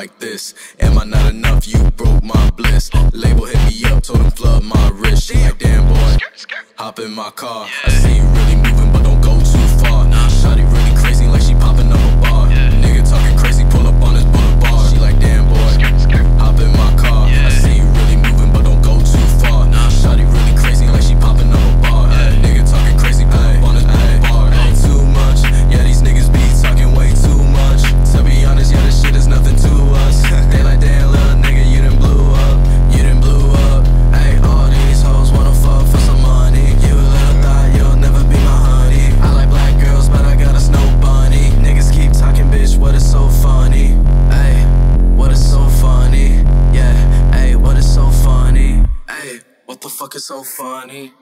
like this. Am I not enough? You broke my bliss. Label hit me up, told him flood my wrist. She like, damn boy, hop in my car. I see Fuck is so funny.